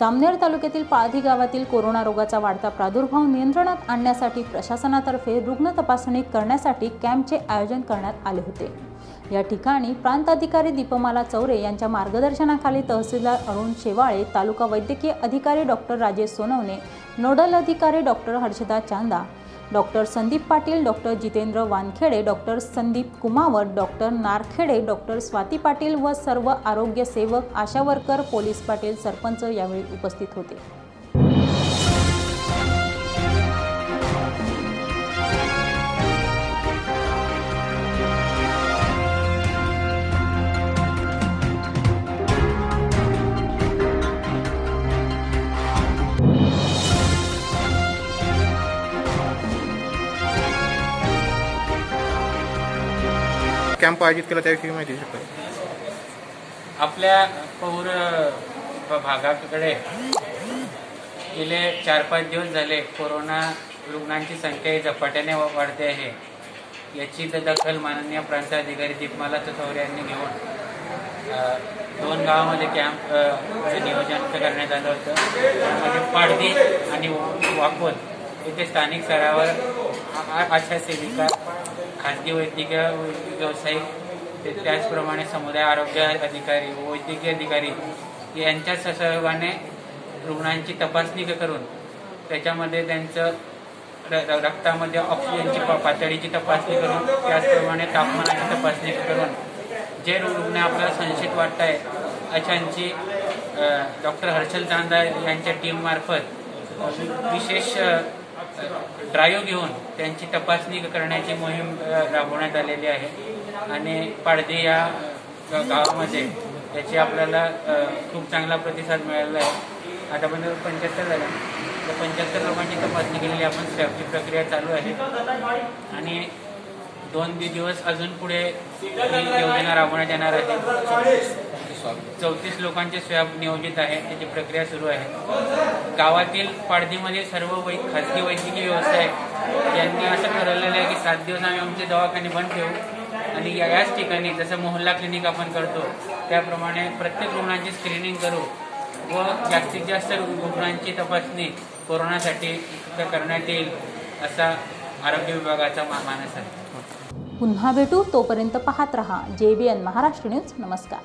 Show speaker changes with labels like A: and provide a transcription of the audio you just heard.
A: जामनेर तालुक्यातील पाळधी गावातील कोरोना रोगाचा वाढता प्रादुर्भाव नियंत्रणात आणण्यासाठी प्रशासनातर्फे रुग्ण तपासणी करण्यासाठी कॅम्पचे आयोजन करण्यात आले होते. या ठिकाणी प्रांताधिकारी दीपमाला चौरे यांच्या मार्गदर्शनाखाली तहसीलदार अरुण शेवाळे तालुका वैद्यकीय अधिकारी डॉक्टर राजेश सोनवणे नोडल अधिकारी doctor Harshada Chanda doctor Sandeep Patil doctor Jitendra Wankhede doctor Sandeep Kumawat doctor Narkhede doctor Swati Patil व सर्व आरोग्य सेवक आशा वर्कर पोलीस पाटील सरपंच यावेळी उपस्थित होते.
B: कॅम्प आयोजित केला त्याविषयी माहिती देऊ शकता
C: आपल्या पौर भागाकडे गेले चार पाच दिवस झाले कोरोना रुग्णांची संख्या ही झपाट्याने वाढते आहे. याची तर दखल माननीय प्रांताधिकारी दीपमाला चौरे यांनी घेऊन दोन गावामध्ये कॅम्प म्हणजे नियोजन करण्यात आलं होतं. त्यामध्ये पाडदी आणि वाकवत येथे स्थानिक स्तरावर आशा सेविका खाजगी वैद्यकीय व्यावसायिक त्याचप्रमाणे समुदाय आरोग्य अधिकारी वैद्यकीय अधिकारी यांच्या सहयोगाने रुग्णांची तपासणी करून त्याच्यामध्ये त्यांचं र- रक्तामध्ये ऑक्सिजनची पातळीची तपासणी करून त्याचप्रमाणे तापमानाची तपासणी करून जे रुग्ण आपल्याला संशयित वाटत आहे अशांची डॉक्टर हर्षल चांदा यांच्या टीममार्फत विशेष ड्राईव्ह घेऊन त्यांची तपासणी करण्याची मोहीम राबवण्यात आलेली आहे. आणि पाडदे या गावामध्ये त्याची आपल्याला खूप चांगला प्रतिसाद मिळालेला आहे. आतापर्यंत पंच्याहत्तर झाल्या तर पंच्याहत्तर लोकांची तपासणी केलेली आपण स्वॅबची प्रक्रिया चालू आहे. आणि दोन दिवस अजून पुढे ही योजना राबवण्यात येणार आहे. चौतीस लोकांचे स्वॅब नियोजित आहे त्याची प्रक्रिया सुरू आहे. गावातील पाडदीमध्ये सर्व वै खाजगी वैद्यकीय व्यवसाय यांनी असं ठरवलेलं आहे की सात दिवस आम्ही आमचे दवाखाने बंद ठेवू आणि याच ठिकाणी जसं मोहल्ला क्लिनिक आपण करतो त्याप्रमाणे प्रत्येक रुग्णांची स्क्रीनिंग करू व जास्तीत जास्त रुग्णांची तपासणी कोरोनासाठी करण्यात येईल असा आरोग्य विभागाचा मानस आहे.
A: पुन्हा भेटू तोपर्यंत पाहत रहा. जे बी एन महाराष्ट्र न्यूज नमस्कार.